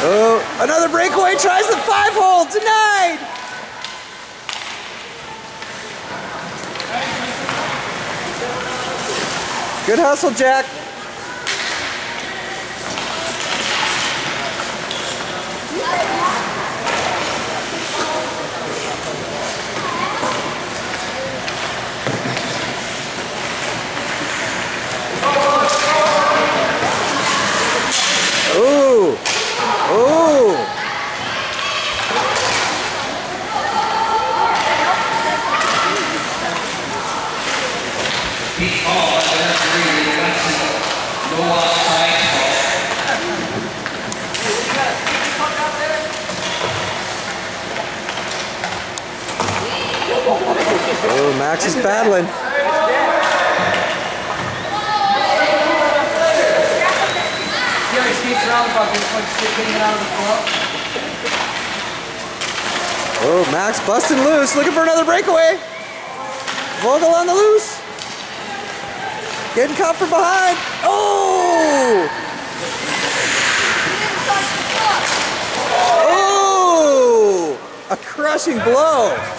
Oh, another breakaway. Tries the five hole. Denied. Good hustle, Jack. Ooh. Ooh. Pete Hall, number three, Weston, no offside. Oh, Max is battling. See how he skates around about this much shit getting it out of is battling. Oh, Max busting loose, looking for another breakaway. Vogel on the loose. Getting caught from behind. Oh! Oh! A crushing blow.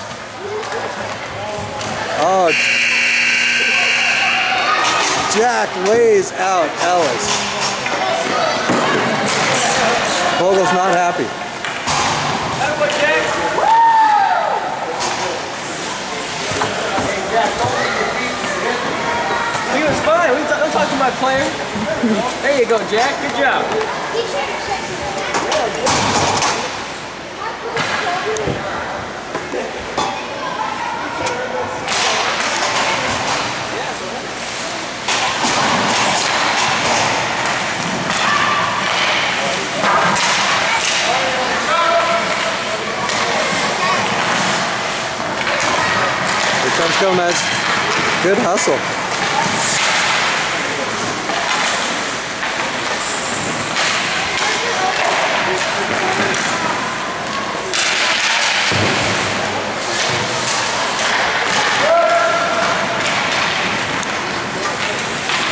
Oh. Jack lays out Ellis. Vogel's not happy. He was fine. We don't talk to my player. There you go, Jack. Good job. Gomez. Good hustle.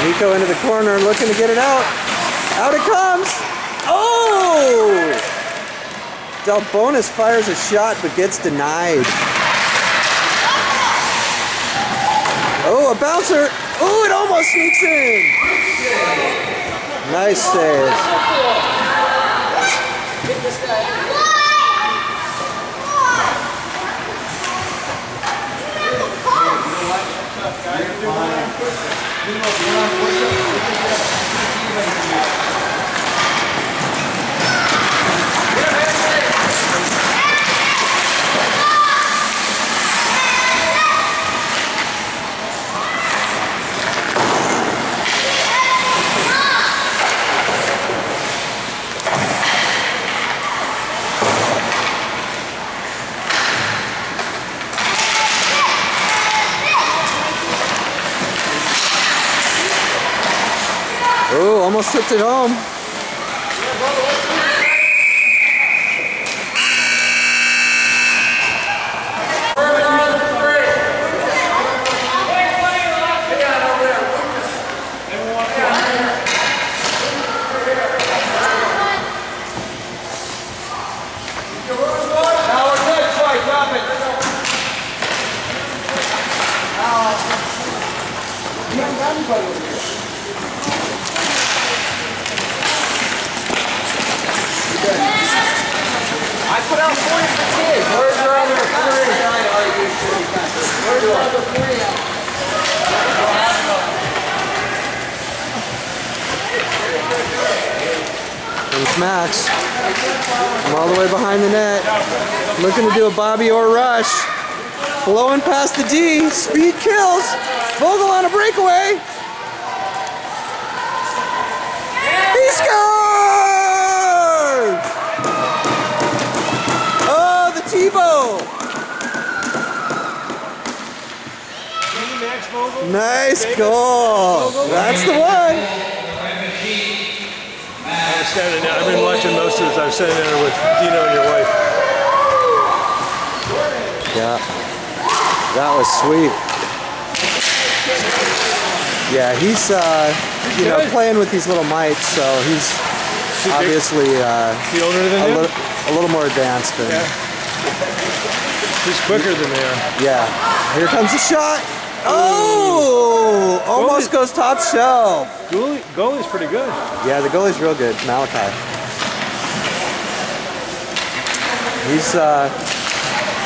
Nico into the corner looking to get it out. Out it comes. Oh! Delbonis fires a shot but gets denied. Oh, a bouncer. Oh, it almost sneaks in. Nice save. Tipped it home. Now we're good, Troy. Drop it. I put out 40 for kids. Where's your other three? Where's your other three at? Comes Max. From all the way behind the net. Looking to do a Bobby Orr rush. Blowing past the D. Speed kills. Vogel on a breakaway. He scored! Nice goal. That's the one. I was standing there. I've been watching most of this. I was standing there with Dino and your wife. Yeah. That was sweet. Yeah, he's uh, you know playing with these little mites, so he's obviously uh, He a, li- a little more advanced than. Yeah. He's quicker than they are. Yeah. Here comes the shot. Oh! Almost goes top shelf. Goalie, goalie's pretty good. Yeah, the goalie's real good, Malachi. He's uh,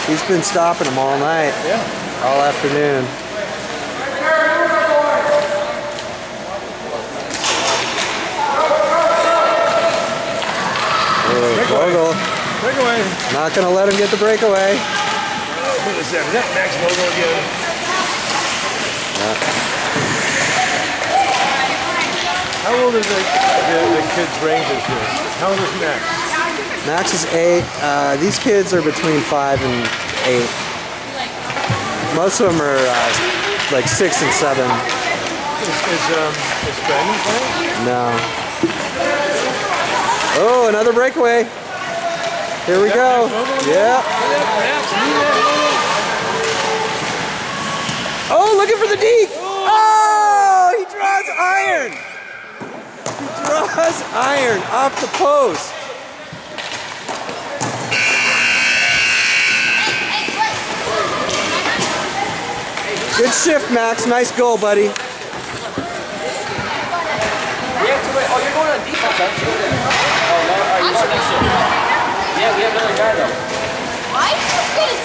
he's been stopping them all night, Yeah. all afternoon. Oh, Breakaway. Vogel, Breakaway. not gonna let him get the breakaway. What is that? Is that Max Vogel again? How old are the, the, the kids' ranges here? How old is Max? Max is eight. Uh, these kids are between five and eight. Most of them are uh, like six and seven. Is, is, um, is Brandon playing? No. Oh, another breakaway. Here we go. Yeah. Oh, looking for the deke. Oh, he draws iron. He draws iron off the post. Good shift, Max. Nice goal, buddy. Oh, you're going on defense, aren't you? Oh, no. Are you going next year? Yeah, we have another guy though. Why are you just gonna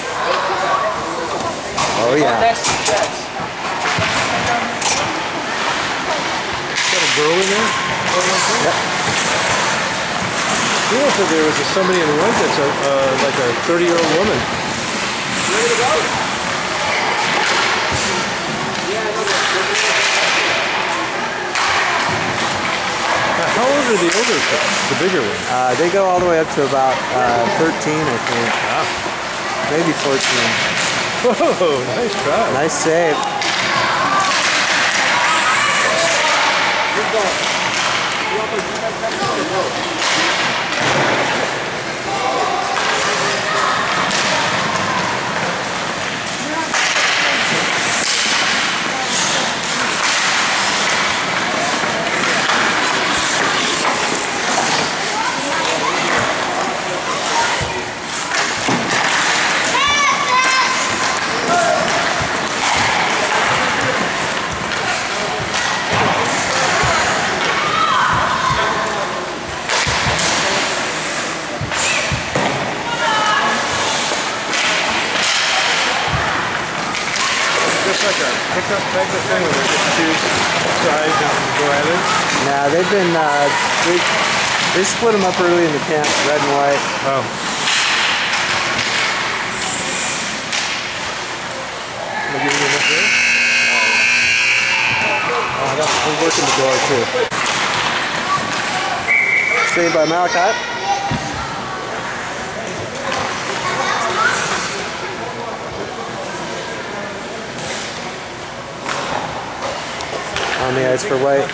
Oh, yeah. next to Jets. Got a girl in there? You know, if there was a, somebody in one that's a, uh, like a 30 year old woman. Ready to go? How old are the older kids? The bigger ones? Uh, they go all the way up to about uh, 13, I think. Maybe 14. Whoa, nice try. Nice save. Just like a pickup type of thing where they just choose size and go at it. Now they've been uh, they, they split them up early in the camp, red and white. Oh. Am I giving you enough there? Oh, that's, we're working the door too. Saved by Malachi. The for White.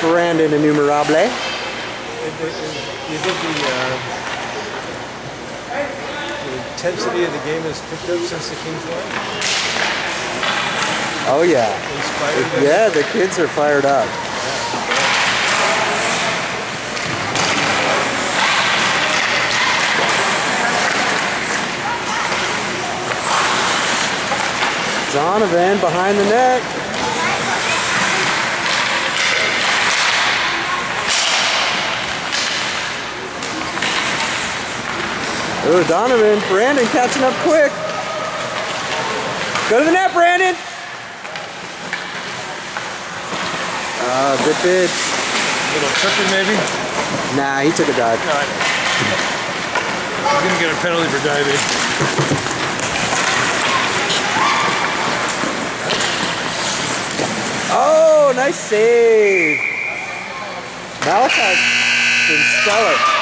Brandon Innumerable. You think the, uh, the intensity of the game has picked up since the Kings won? Oh yeah. Inspired? Yeah, the kids are fired up. Donovan behind the net. Oh, Donovan. Brandon catching up quick. Go to the net, Brandon. Uh, good bid. Little tripping maybe? Nah, he took a dive. I know. He's gonna get a penalty for diving. Oh, nice save. Malachi's been stellar.